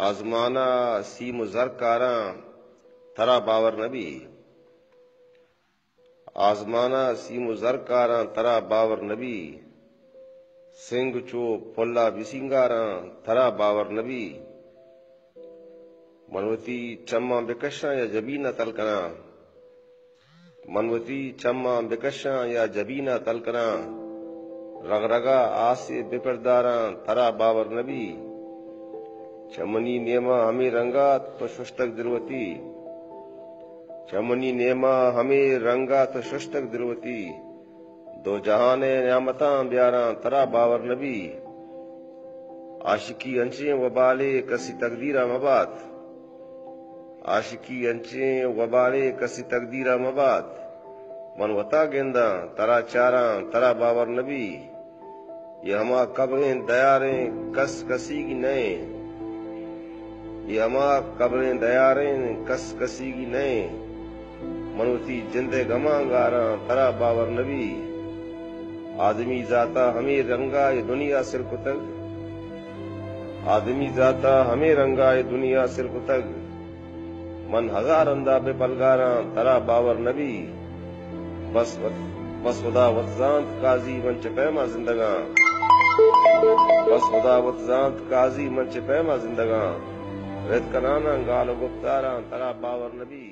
आजमाना सीम जरकारा थरा बावर नबी। आजमाना सीम जरकारा तरा बावर नबी। सिंह चो फुल्ला बिसिंगारा थरा बावर नबी। मनवती चम्मा बिकशा या जबीना तलकना मनवती चम्मा बिकशा या जबीना तलकना रगरगा आसे बिपरदारा थरा बावर नबी। चमनी नेमा हमें रंगा तो शुष्टक दिलवती चमनी नेमा हमें रंगा तो शुष्टक दिलवती दो जहाने न्यामता ब्यारा तरा बावर नबी। आशिकी अंचे वबाले कसी तकदीरा मबात। आशिकी अंचे वबाले कसी तकदीरा मबात। मनवता गेंदा तरा चारा तरा बावर नबी। ये हमा कब्रें दयारें कस कसी की नए। ये अमा कब्रें दयारें कस कसी की नए। मनोती जिंदे गमा गारा तरा बावर नबी। आदमी जाता हमें रंगा ये दुनिया सिर कुतग आदमी जाता हमें रंगा ये दुनिया सिर कुतग मन हज़ार अंदा बे पलगारा, तरा बावर नबी। बस बस खुदा वतजांत काजी मन पैमा जिंदगा। बस खुदा वतजांत काजी मन पैमा जिंदगा। रिद कनाना गाल गुप्तारा तरा बावर नबी।